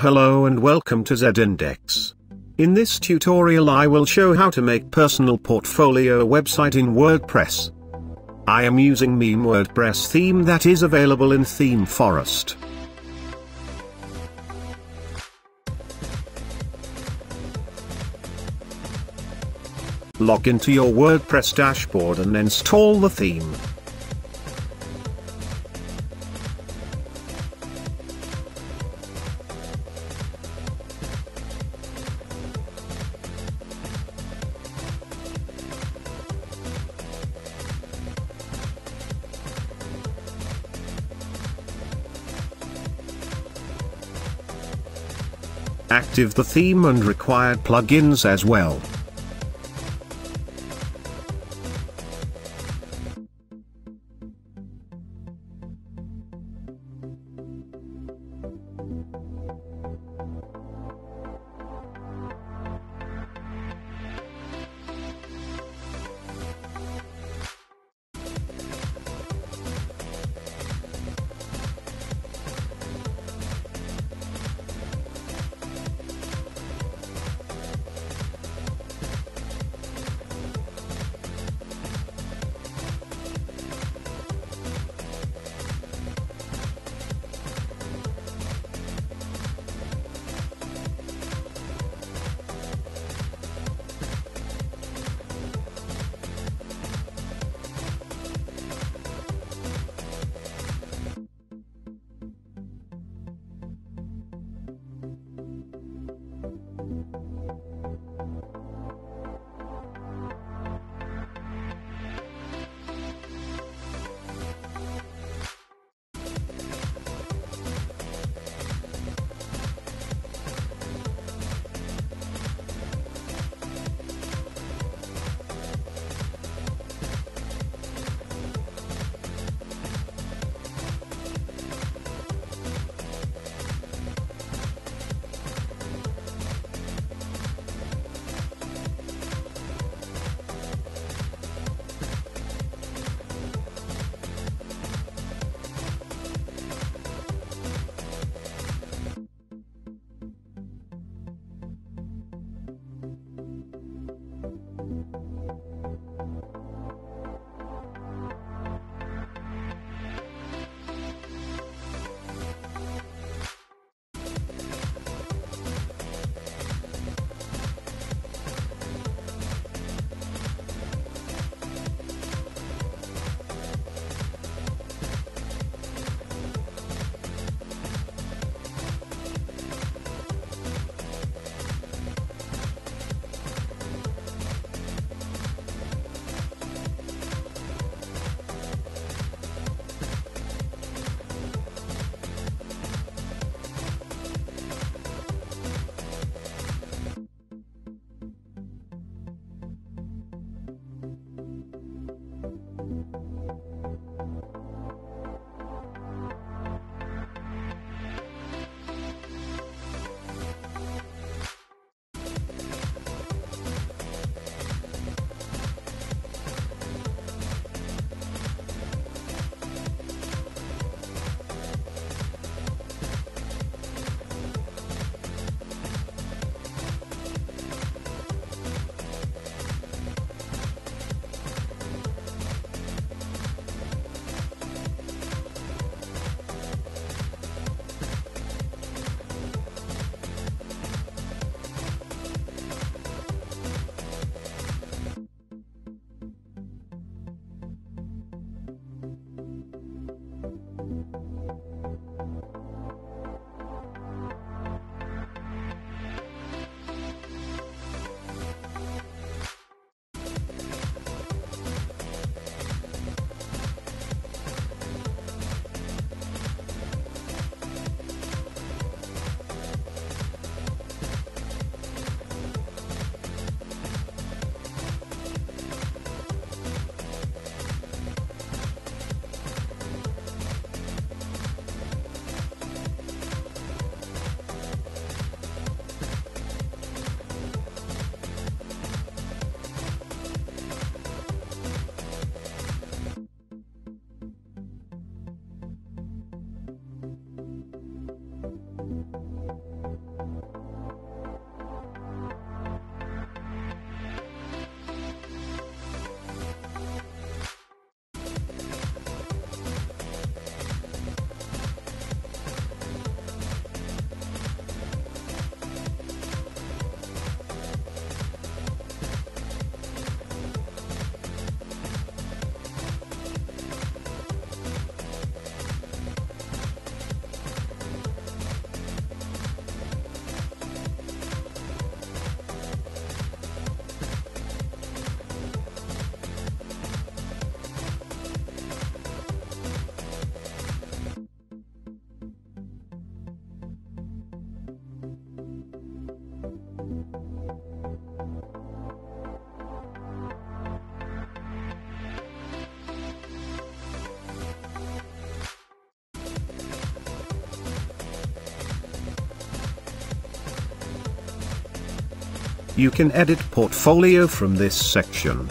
Hello and welcome to Z-Index. In this tutorial I will show how to make personal portfolio website in WordPress. I am using Mim WordPress theme that is available in Theme Forest. Log into your WordPress dashboard and install the theme. Active the theme and required plugins as well. You can edit portfolio from this section.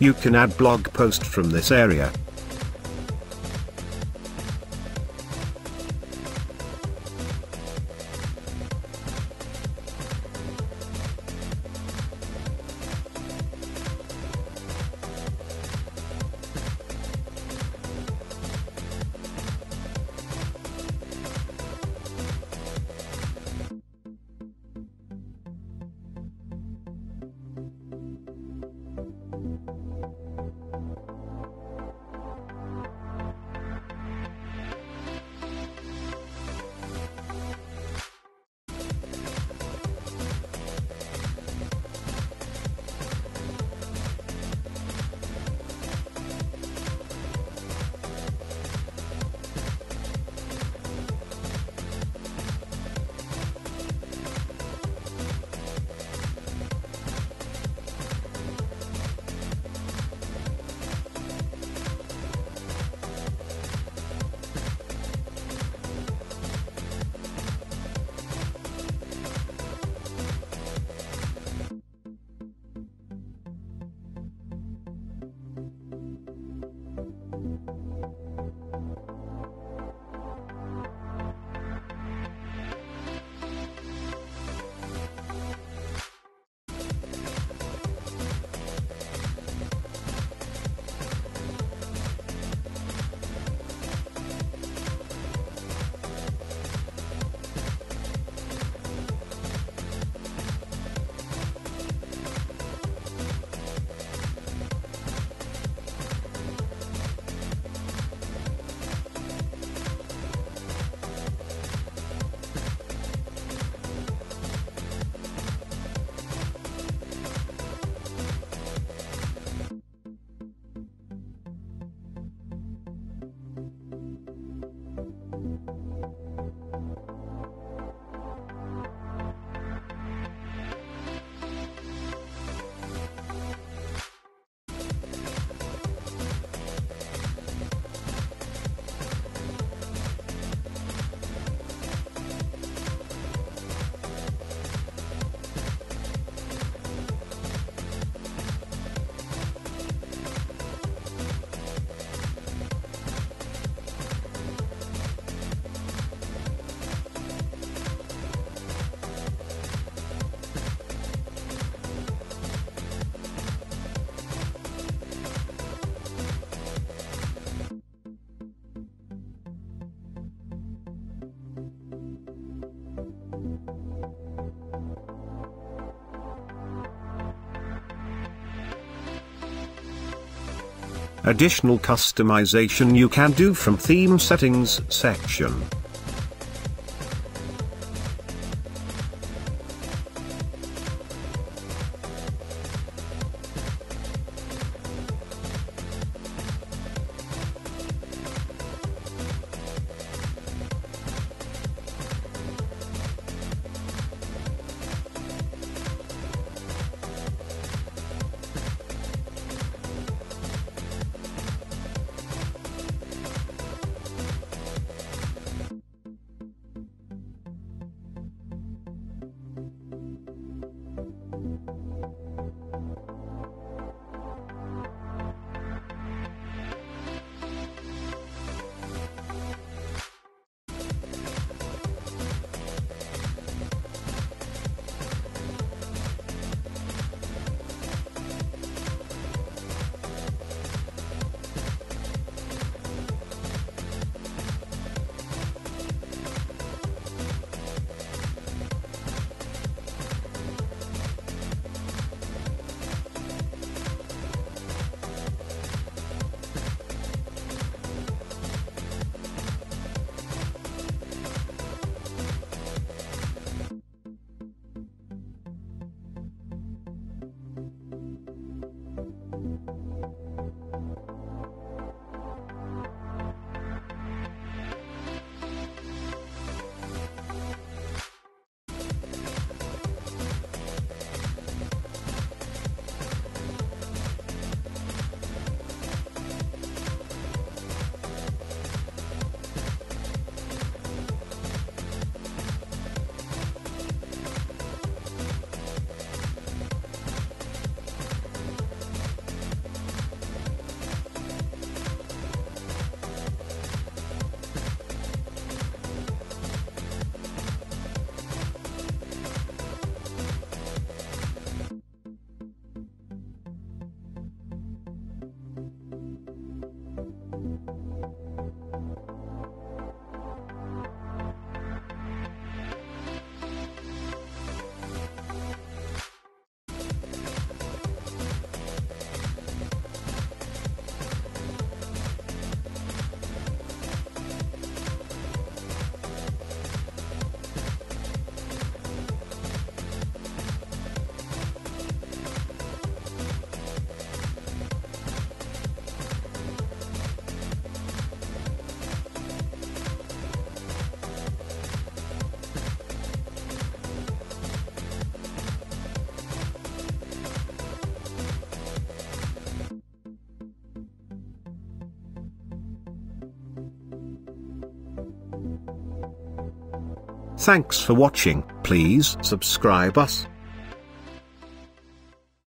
You can add blog post from this area. Additional customization you can do from theme settings section. Thanks for watching, please subscribe us.